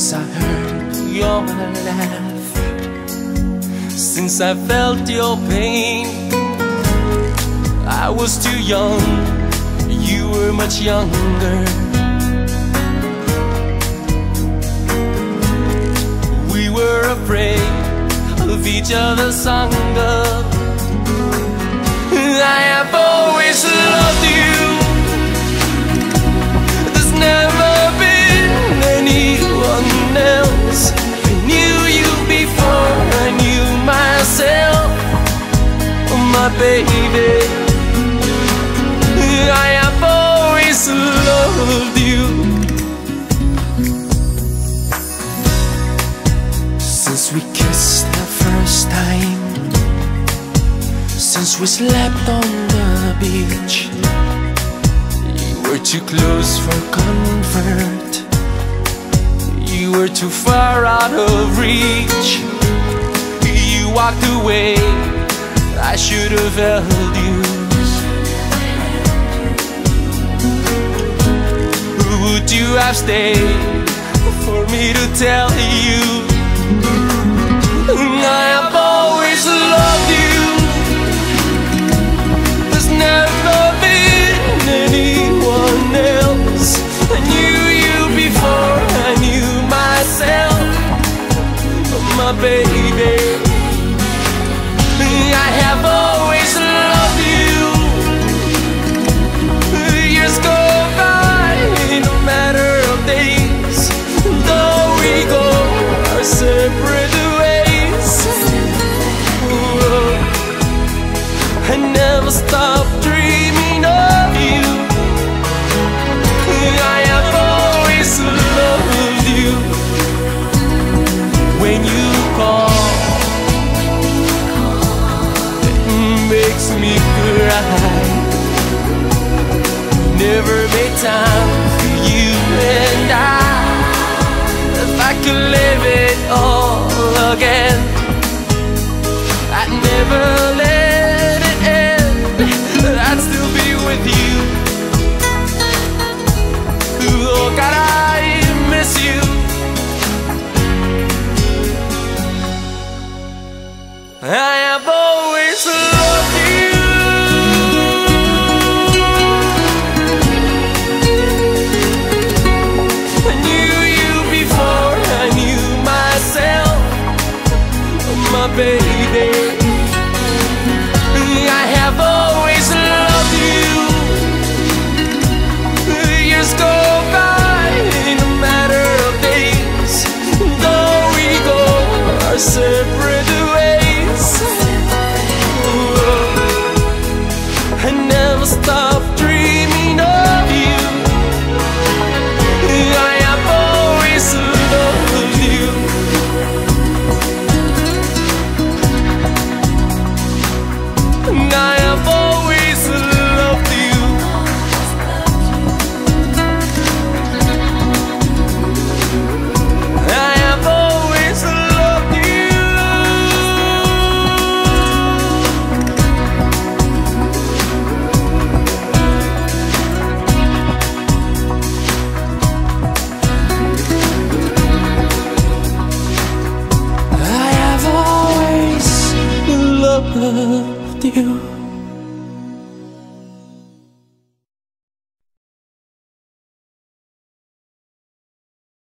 Since I heard your laugh. Since I felt your pain I was too young. You were much younger. We were afraid of each other's hunger baby. I have always loved you. Since we kissed the first time. Since we slept on the beach. You were too close for comfort. You were too far out of reach. You walked away should have held you Would you have stayed for me to tell you? I I never stop dreaming of you. I have always loved you. When you call It makes me cry. Never made time for you and I. If I could live it all again I'd never My baby.